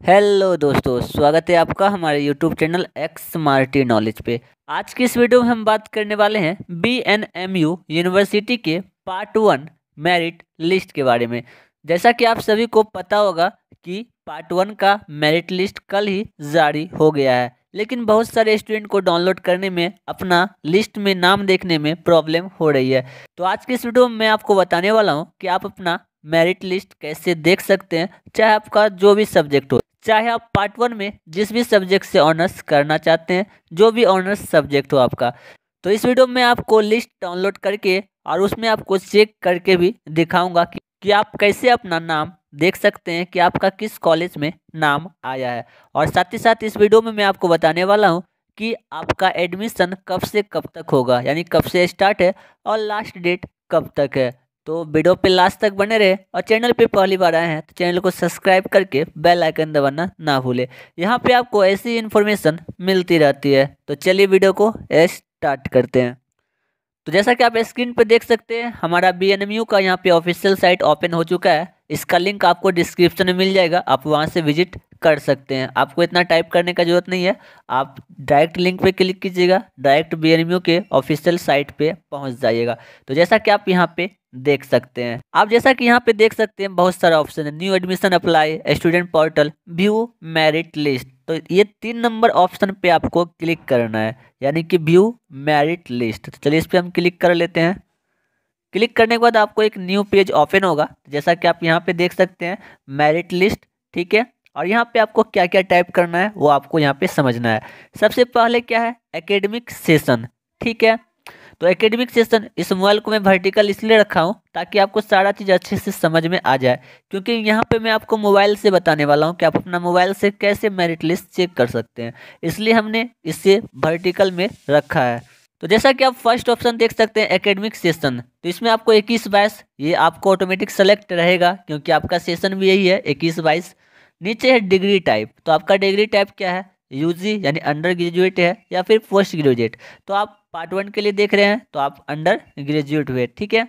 Hello दोस्तों, स्वागत है आपका हमारे YouTube channel X Smarty Knowledge पे। आज की इस वीडियो में हम बात करने वाले हैं B N M U university के पार्ट वन मेरिट लिस्ट के बारे में। जैसा कि आप सभी को पता होगा कि पार्ट वन का मेरिट लिस्ट कल ही जारी हो गया है, लेकिन बहुत सारे स्टूडेंट को डाउनलोड करने में, अपना लिस्ट में नाम देखने में प्रॉब्लम हो रही है। तो आज की इस वीडियो में मैं आपको बताने वाला हूँ कि आप अपना मेरिट लिस्ट कैसे देख सकते हैं, चाहे आपका जो भी सब्जेक्ट हो। चाहे आप पार्ट वन में जिस भी सब्जेक्ट से ऑनर्स करना चाहते हैं जो भी ऑनर्स सब्जेक्ट हो आपका तो इस वीडियो में आपको लिस्ट डाउनलोड करके और उसमें आपको चेक करके भी दिखाऊँगा कि, कि आप कैसे अपना नाम देख सकते हैं कि आपका किस कॉलेज में नाम आया है। और साथ ही साथ इस वीडियो में मैं आपको बताने वाला हूँ कि आपका एडमिशन कब से कब तक होगा यानी कब से स्टार्ट है और लास्ट डेट कब तक है। तो वीडियो पे लास्ट तक बने रहे और चैनल पे पहली बार आए हैं तो चैनल को सब्सक्राइब करके बेल आइकन दबाना ना भूले। यहाँ पे आपको ऐसी इन्फॉर्मेशन मिलती रहती है। तो चलिए वीडियो को स्टार्ट करते हैं। तो जैसा कि आप स्क्रीन पर देख सकते हैं, हमारा BNMU का यहाँ पे ऑफिशियल साइट ओपन हो चुका है। इसका लिंक आपको डिस्क्रिप्शन में मिल जाएगा, आप वहाँ से विज़िट कर सकते हैं। आपको इतना टाइप करने का ज़रूरत नहीं है। आप डायरेक्ट लिंक पे क्लिक कीजिएगा डायरेक्ट बीएमयू के ऑफिशियल साइट पे पहुँच जाइएगा। तो जैसा कि आप यहाँ पे देख सकते हैं। आप जैसा कि यहाँ पे देख सकते हैं, बहुत सारा ऑप्शन है। New admission apply student portal view merit list तो ये तीन नंबर ऑप्शन पे आपको क्लिक करना है। यानी कि व्यू मेरिट लिस्ट तो चलिए इस पर हम क्लिक कर लेते हैं। क्लिक करने के बाद आपको एक न्यू पेज ओपन होगा। जैसा कि आप यहाँ पे देख सकते हैं मेरिट लिस्ट ठीक है? और यहाँ पे आपको क्या क्या टाइप करना है, वो आपको यहाँ पे समझना है। सबसे पहले क्या है? एकेडमिक सेशन ठीक है? तो एकेडमिक सेशन इस मोबाइल को मैं वर्टिकल इसलिए रखा हूँ, ताकि आपको सारा चीज़ अच्छे से समझ में आ जाए। क्योंकि यहाँ पे मैं आपको मोबाइल से बताने वाला हूँ कि आप अपना मोबाइल से कैसे मेरिट लिस्ट चेक कर सकते हैं। इसलिए हमने इसे वर्टिकल में रखा है। तो जैसा कि आप फ़र्स्ट ऑप्शन देख सकते हैं एकेडमिक सेशन तो इसमें आपको इक्कीस बाईस ये आपको ऑटोमेटिक सेलेक्ट रहेगा, क्योंकि आपका सेशन भी यही है, इक्कीस बाईस नीचे है डिग्री टाइप तो आपका डिग्री टाइप क्या है? यूजी यानी अंडर ग्रेजुएट है, या फिर पोस्ट ग्रेजुएट तो आप पार्ट वन के लिए देख रहे हैं तो आप अंडर ग्रेजुएट हुए, ठीक है?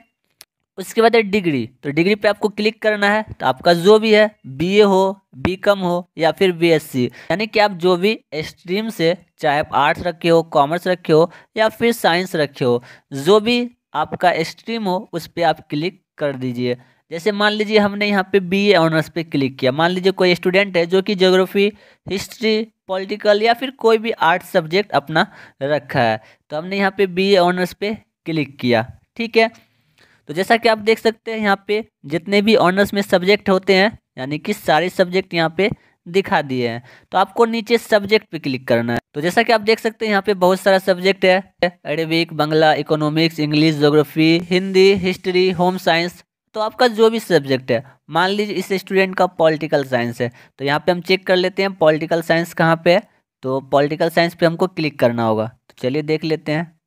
उसके बाद है डिग्री तो डिग्री पे आपको क्लिक करना है तो आपका जो भी है बीए हो बीकॉम हो, या फिर बीएससी यानी कि आप जो भी स्ट्रीम से चाहे आप आर्ट्स रखे हो कॉमर्स रखे हो, या फिर साइंस रखे हो, जो भी आपका स्ट्रीम हो, उस पर आप क्लिक कर दीजिए। जैसे मान लीजिए हमने यहाँ पे बी ए ऑनर्स पे क्लिक किया। मान लीजिए कोई स्टूडेंट है जो कि ज्योग्राफी हिस्ट्री पॉलिटिकल या फिर कोई भी आर्ट सब्जेक्ट अपना रखा है। तो हमने यहाँ पे बी ए ऑनर्स पे क्लिक किया। ठीक है? तो जैसा कि आप देख सकते हैं यहाँ पे जितने भी ऑनर्स में सब्जेक्ट होते हैं, यानी कि सारे सब्जेक्ट यहाँ पे दिखा दिए हैं। तो आपको नीचे सब्जेक्ट पे क्लिक करना है। तो जैसा कि आप देख सकते हैं यहाँ पे बहुत सारा सब्जेक्ट है। Arabic, Bangla economics English geography Hindi history home science तो आपका जो भी सब्जेक्ट है, मान लीजिए इस स्टूडेंट का पॉलिटिकल साइंस है तो यहाँ पे हम चेक कर लेते हैं पॉलिटिकल साइंस कहाँ पे है तो पॉलिटिकल साइंस पे हमको क्लिक करना होगा। तो चलिए देख लेते हैं।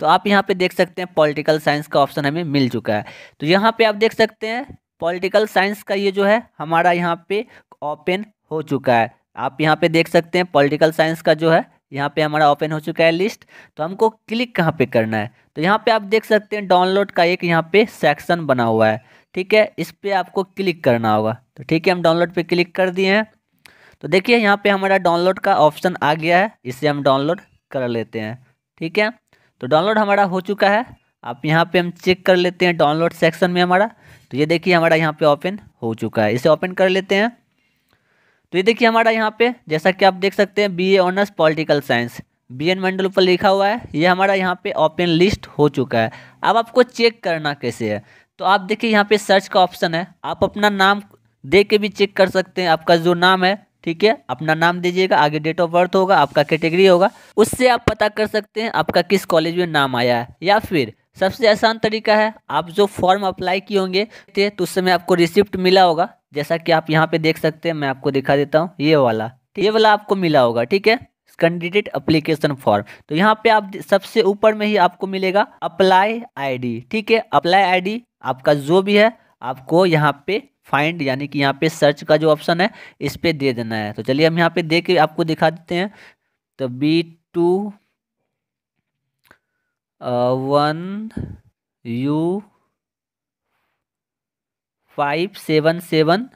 तो आप यहाँ पे देख सकते हैं पॉलिटिकल साइंस का ऑप्शन हमें मिल चुका है। तो यहाँ पे आप देख सकते हैं पॉलिटिकल साइंस का ये जो है, हमारा यहाँ पे ओपन हो चुका है। आप यहाँ पे देख सकते हैं पॉलिटिकल साइंस का जो है यहाँ पे हमारा ओपन हो चुका है लिस्ट तो हमको क्लिक कहाँ पे करना है? तो यहाँ पे आप देख सकते हैं डाउनलोड का एक यहाँ पे सेक्शन बना हुआ है, ठीक है? इस पर आपको क्लिक करना होगा। तो ठीक है, हम डाउनलोड पे क्लिक कर दिए हैं। तो देखिए, यहाँ पे हमारा डाउनलोड का ऑप्शन आ गया है, इसे हम डाउनलोड कर लेते हैं, ठीक है? तो डाउनलोड हमारा हो चुका है, आप यहाँ पे हम चेक कर लेते हैं डाउनलोड सेक्शन में हमारा। तो ये देखिए, हमारा यहाँ पे ओपन हो चुका है। इसे ओपन कर लेते हैं। तो ये देखिए हमारा यहाँ पे, जैसा कि आप देख सकते हैं B A honours political science B N Mandal पर लिखा हुआ है, ये हमारा यहाँ पे ओपन लिस्ट हो चुका है। अब आपको चेक करना कैसे है? तो आप देखिए यहाँ पे सर्च का ऑप्शन है। आप अपना नाम दे के भी चेक कर सकते हैं। आपका जो नाम है, ठीक है? अपना नाम दीजिएगा, आगे डेट ऑफ़ बर्थ होगा, आपका कैटेगरी होगा। उससे आप पता कर सकते हैं आपका किस कॉलेज में नाम आया है। या फिर सबसे आसान तरीका है, आप जो फॉर्म अप्लाई किए होंगे तो उस समय आपको रिसिप्ट मिला होगा। जैसा कि आप यहाँ पे देख सकते हैं, मैं आपको दिखा देता हूँ, ये वाला। ये वाला आपको मिला होगा, ठीक है? कैंडिडेट अप्लीकेशन फॉर्म तो यहाँ पे आप सबसे ऊपर में ही आपको मिलेगा अप्लाई आईडी ठीक है? अप्लाई आईडी आपका जो भी है, आपको यहाँ पे फाइंड यानी कि यहाँ पे सर्च का जो ऑप्शन है, इस पे दे देना है। तो चलिए हम यहाँ पे दे के आपको दिखा देते हैं। तो B two one, U, five, seven seven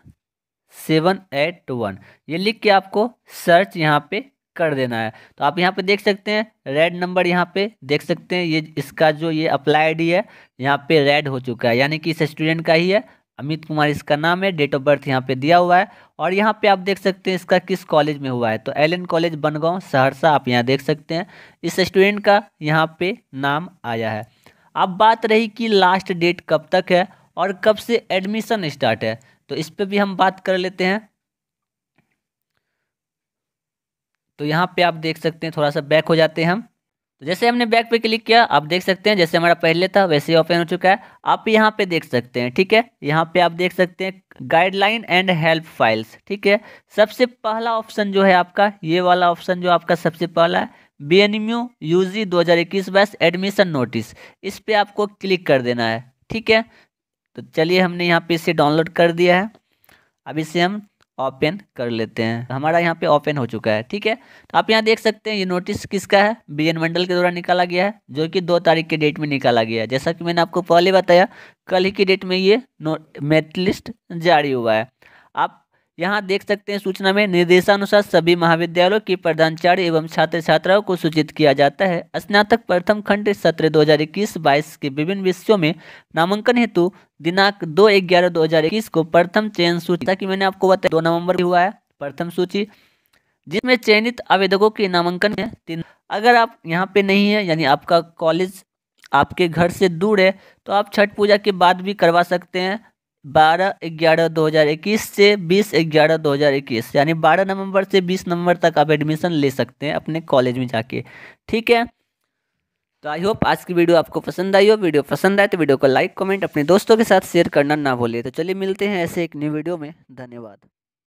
seven, eight, one. ये लिख के आपको सर्च यहाँ पे कर देना है। तो आप यहाँ पे देख सकते हैं, रेड नंबर यहाँ पे देख सकते हैं। ये, इसका जो ये अप्लाई आई है, यहाँ पे रेड हो चुका है। यानी कि इस स्टूडेंट का ही है अमित कुमार, इसका नाम है डेट ऑफ़ बर्थ यहाँ पे दिया हुआ है, और यहाँ पे आप देख सकते हैं इसका किस कॉलेज में हुआ है। तो एल कॉलेज बनगांव, सहरसा, आप यहाँ देख सकते हैं। इस स्टूडेंट का यहाँ पे नाम आया है। अब बात रही कि लास्ट डेट कब तक है, और कब से एडमिशन स्टार्ट है। तो इस पर भी हम बात कर लेते हैं। तो यहाँ पे आप देख सकते हैं, थोड़ा सा बैक हो जाते हैं हम। जैसे हमने बैक पे क्लिक किया, आप देख सकते हैं, जैसे हमारा पहले था, वैसे ही ओपन हो चुका है। आप यहाँ पे देख सकते हैं, ठीक है? यहाँ पे आप देख सकते हैं गाइडलाइन एंड हेल्प फाइल्स ठीक है? सबसे पहला ऑप्शन जो है आपका, ये वाला ऑप्शन जो आपका सबसे पहला है B N M U U G दो हज़ार इक्कीस बैस एडमिशन नोटिस इस पर आपको क्लिक कर देना है, ठीक है? तो चलिए हमने यहाँ पे इसे डाउनलोड कर दिया है। अब इसे हम ओपन कर लेते हैं। हमारा यहाँ पे ओपन हो चुका है, ठीक है? तो आप यहाँ देख सकते हैं, ये नोटिस किसका है? बी एन मंडल के द्वारा निकाला गया है, जो कि दो तारीख के डेट में निकाला गया है। जैसा कि मैंने आपको पहले बताया, कल ही की डेट में ये मेरिट लिस्ट जारी हुआ है। आप यहाँ देख सकते हैं सूचना में निर्देशानुसार सभी महाविद्यालयों के प्रधानाचार्य एवं छात्र छात्राओं को सूचित किया जाता है। स्नातक प्रथम खंड सत्र दो हज़ार इक्कीस बाईस के विभिन्न विषयों में नामांकन हेतु दिनांक दो ग्यारह दो हज़ार इक्कीस को प्रथम चयन सूची की मैंने आपको बताया, दो नवंबर हुआ है, प्रथम सूची, जिसमें चयनित आवेदकों के नामांकन है तीन। अगर आप यहाँ पे नहीं है, यानी आपका कॉलेज आपके घर से दूर है तो आप छठ पूजा के बाद भी करवा सकते हैं। बारह ग्यारह दो हज़ार इक्कीस से बीस ग्यारह दो हज़ार इक्कीस, यानी बारह नवंबर से बीस नवंबर तक आप एडमिशन ले सकते हैं अपने कॉलेज में जाके, ठीक है? तो आई होप आज की वीडियो आपको पसंद आई हो। वीडियो पसंद आए तो वीडियो को लाइक कमेंट अपने दोस्तों के साथ शेयर करना ना भूलिए तो चलिए मिलते हैं ऐसे एक न्यू वीडियो में। धन्यवाद।